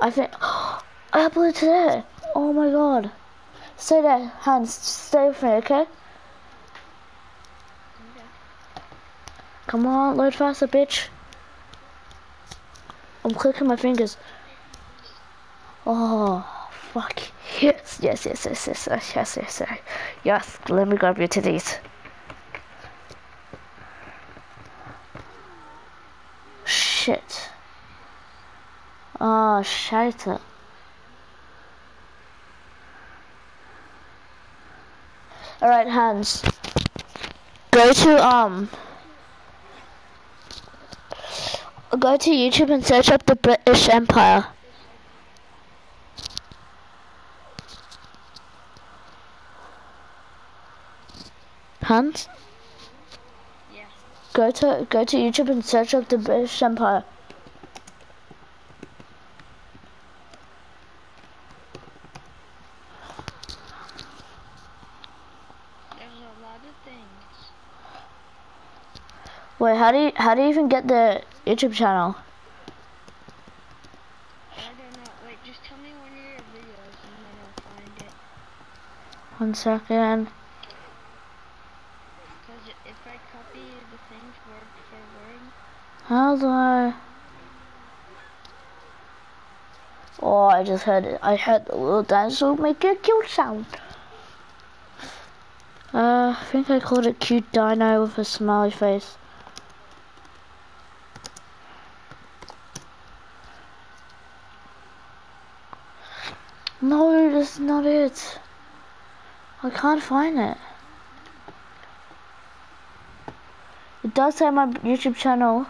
I think I uploaded today. Oh my god. Stay there, Hans. Stay with me, okay? Okay. Come on, load faster, bitch. I'm clicking my fingers. Oh, fuck. Yes, yes, yes, yes, yes, yes, yes, yes, yes. Yes, let me grab your titties. Shit. Oh, shite. Alright, Hans. Go to, um... Go to YouTube and search up the British Empire. Hans, Yeah. go to go to YouTube and search up the British Empire. There's a lot of things. Wait, how do you how do you even get the YouTube channel? I don't know. Wait, just tell me one of your videos and then I'll find it. One second. Because if I copy the things word for word, How do I? Oh, I just heard it. I heard the little dinosaur make a cute sound. I think I called it cute dino with a smiley face. No, that's not it. I can't find it. It does say my YouTube channel.